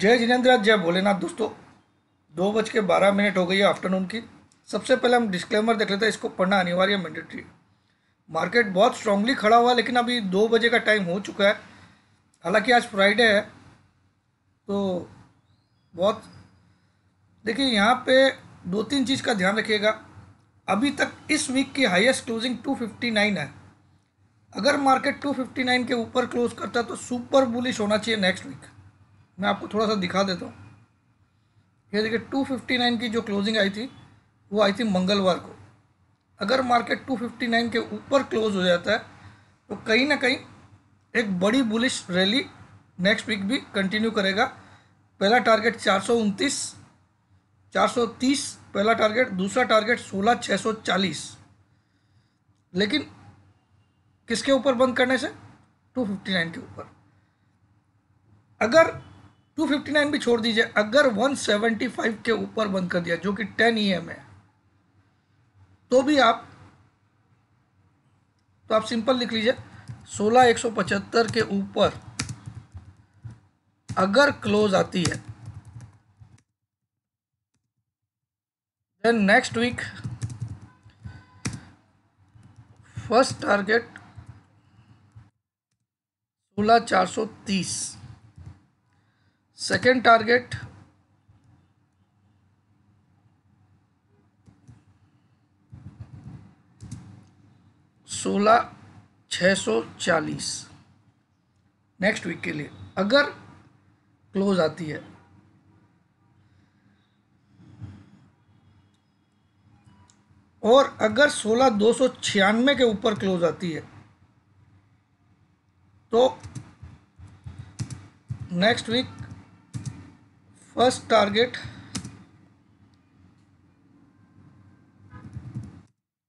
जय जिनेन्द्र जय भोलेनाथ दोस्तों। दो बज के बारह मिनट हो गई है आफ्टरनून की। सबसे पहले हम डिस्क्लेमर देख लेते हैं, इसको पढ़ना अनिवार्य मैंडेटरी मार्केट बहुत स्ट्रांगली खड़ा हुआ, लेकिन अभी दो बजे का टाइम हो चुका है। हालाँकि आज फ्राइडे है तो बहुत देखिए, यहाँ पे दो तीन चीज़ का ध्यान रखिएगा। अभी तक इस वीक की हाईएस्ट क्लोजिंग 259 है। अगर मार्केट 259 के ऊपर क्लोज करता है तो सुपर बुलिश होना चाहिए नेक्स्ट वीक मैं आपको थोड़ा सा दिखा देता हूँ। ये देखिए 259 की जो क्लोजिंग आई थी, वो आई थी मंगलवार को। अगर मार्केट 259 के ऊपर क्लोज हो जाता है तो कहीं ना कहीं एक बड़ी बुलिश रैली नेक्स्ट वीक भी कंटिन्यू करेगा। पहला टारगेट चार सौ उनतीस चार सौ तीस पहला टारगेट दूसरा टारगेट सोलह छः सौ चालीस। लेकिन किसके ऊपर बंद करने से? टू फिफ्टी नाइन के ऊपर। अगर 259 भी छोड़ दीजिए, अगर 175 के ऊपर बंद कर दिया, जो कि 10 ई एम है तो भी आप तो आप सिंपल लिख लीजिए, सोलह एक सौ पचहत्तर के ऊपर अगर क्लोज आती है then next week first target सोलह चार सौ तीस। सेकेंड टारगेट सोलह छः सौ चालीस। नेक्स्ट वीक के लिए। अगर क्लोज आती है, और अगर सोलह, दो सौ छियानवे के ऊपर क्लोज आती है तो नेक्स्ट वीक फ़र्स्ट टारगेट।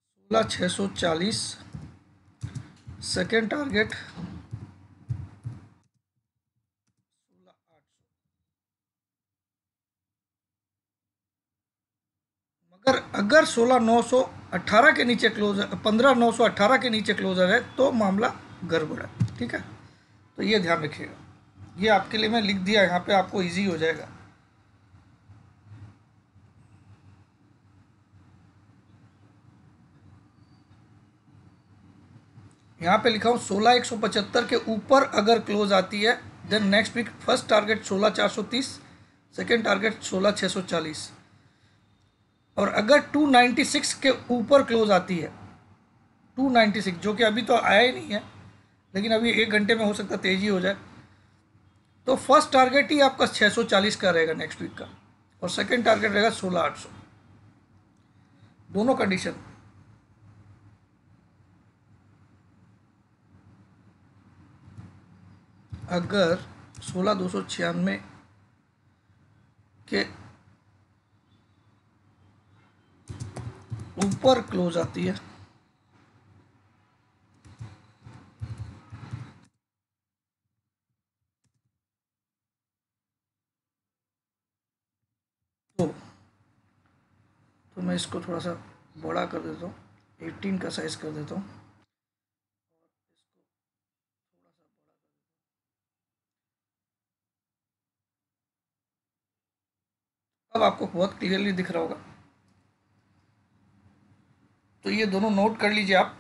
सोलह छः सौ चालीस। Second target. सोलह आठ सौ मगर अगर सोलह नौ सौ अट्ठारह के नीचे क्लोज पंद्रह नौ सौ अट्ठारह के नीचे क्लोजर है तो मामला गड़बड़ है, ठीक है? तो ये ध्यान रखिएगा। ये आपके लिए मैं लिख दिया, यहाँ पे आपको इजी हो जाएगा। यहाँ पे लिखा हूँ, सोलह एक सौ पचहत्तर के ऊपर अगर क्लोज आती है then next week first target सोलह चार सौ तीस सेकेंड टारगेट सोलह छः सौ चालीस। और अगर टू नाइन्टी सिक्स के ऊपर क्लोज आती है टू नाइन्टी सिक्स जो कि अभी तो आया ही नहीं है, लेकिन अभी एक घंटे में हो सकता तेज़ी हो जाए तो फ़र्स्ट टारगेट ही आपका छः सौ चालीस का रहेगा नेक्स्ट वीक का, और सेकेंड टारगेट रहेगा सोलह आठ सौ। दोनों कंडीशन अगर सोलह दो सौ छियानवे के ऊपर क्लोज आती है तो तो मैं इसको थोड़ा सा बड़ा कर देता हूँ, एटीन का साइज़ कर देता हूँ। अब आपको बहुत क्लियरली दिख रहा होगा। तो ये दोनों नोट कर लीजिए आप।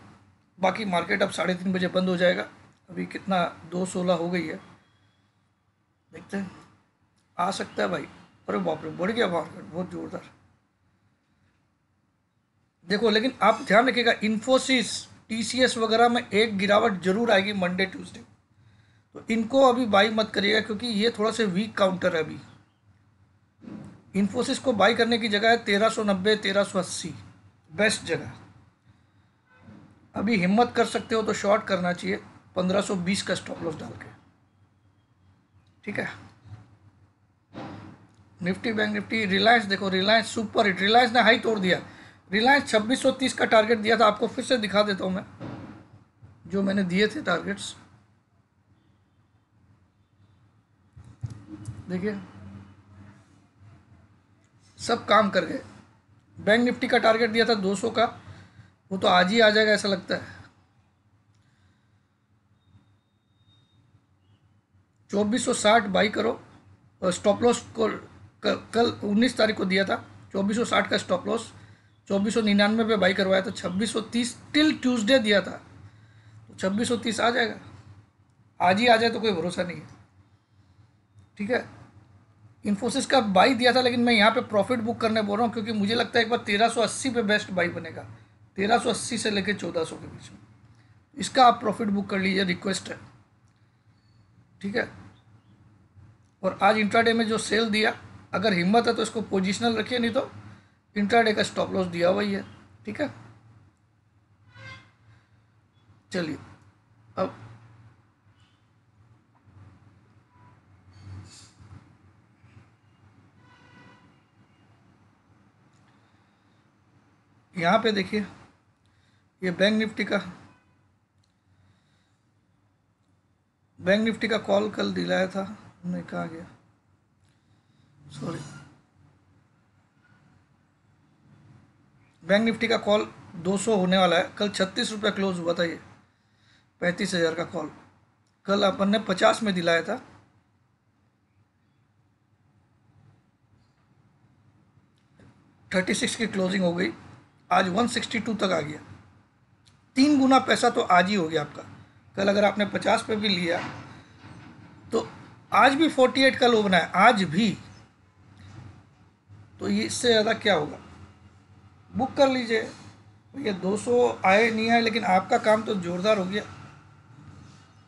बाकी मार्केट अब साढ़े तीन बजे बंद हो जाएगा। अभी कितना? दो सोलह हो गई है। देखते हैं। आ सकता है भाई। अरे बाप रे, बढ़ गया मार्केट बहुत ज़ोरदार। देखो, लेकिन आप ध्यान रखिएगा इन्फोसिस टीसीएस वगैरह में एक गिरावट ज़रूर आएगी मंडे ट्यूसडे तो इनको अभी बाई मत करिएगा, क्योंकि ये थोड़ा सा वीक काउंटर है अभी। इन्फोसिस को बाई करने की जगह है तेरह सौ नब्बे, तेरह सौ अस्सी। बेस्ट जगह। अभी हिम्मत कर सकते हो तो शॉर्ट करना चाहिए, पंद्रह सौ बीस का स्टॉप लॉस डाल के। ठीक है? निफ्टी बैंक, निफ्टी रिलायंस देखो रिलायंस सुपर हिट रिलायंस ने हाई तोड़ दिया। रिलायंस छब्बीस सौ तीस का टारगेट दिया था, आपको फिर से दिखा देता हूँ मैं, जो मैंने दिए थे टारगेट्स देखिए सब काम कर गए। बैंक निफ्टी का टारगेट दिया था 200 का। वो तो आज ही आ जाएगा ऐसा लगता है। चौबीस सौ साठ बाई करो स्टॉप लॉस को कल उन्नीस तारीख को दिया था। चौबीस सौ साठ का स्टॉप लॉस चौबीस सौ निन्यानवे पे बाई करवाया था। छब्बीस सौ तीस टिल ट्यूसडे दिया था। तो छब्बीस सौ तीस आ जाएगा। आज ही आ जाए तो कोई भरोसा नहीं है। ठीक है? इन्फोसिस का बाई दिया था, लेकिन मैं यहाँ पे प्रॉफिट बुक करने बोल रहा हूँ, क्योंकि मुझे लगता है एक बार तेरह सौ अस्सी पे बेस्ट बाई बनेगा। तेरह सौ अस्सी से लेकर चौदह सौ के बीच में। इसका आप प्रॉफिट बुक कर लीजिए रिक्वेस्ट है। ठीक है? और आज इंट्राडे में जो सेल दिया, अगर हिम्मत है तो इसको पोजिशनल रखिए, नहीं तो इंट्राडे का स्टॉप लॉस दिया हुआ ही है। ठीक है? चलिए, अब यहाँ पे देखिए, ये बैंक निफ्टी का बैंक निफ्टी का कॉल कल दिलाया था, हमने कहा गया। सॉरी बैंक निफ्टी का कॉल 200 होने वाला है। कल छत्तीस रुपये क्लोज हुआ था ये, पैंतीस हज़ार का कॉल कल अपन ने पचास में दिलाया था। थर्टी सिक्स की क्लोजिंग हो गई। आज वन सिक्सटी टू तक आ गया। तीन गुना पैसा तो आज ही हो गया आपका। कल अगर आपने पचास पे भी लिया तो आज भी फोर्टी एट का लो बनाया आज भी। तो ये इससे ज़्यादा क्या होगा? बुक कर लीजिए। भैया, दो सौ आए नहीं आए, लेकिन आपका काम तो ज़ोरदार हो गया।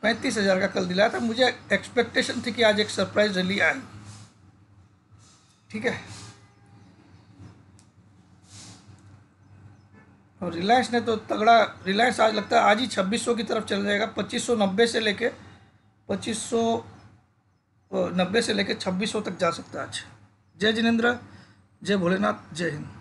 पैंतीस हज़ार का कल दिलाया था। मुझे एक्सपेक्टेशन थी कि आज एक सरप्राइज़ रैली आए ठीक है? और रिलायंस ने तो तगड़ा, रिलायंस आज लगता है आज ही छब्बीस सौ की तरफ़ चल जाएगा, पच्चीस सौ नब्बे से लेके, पच्चीस सौ नब्बे से लेके छब्बीस सौ तक जा सकता है आज। जय जिनेन्द्र, जय भोलेनाथ, जय हिंद।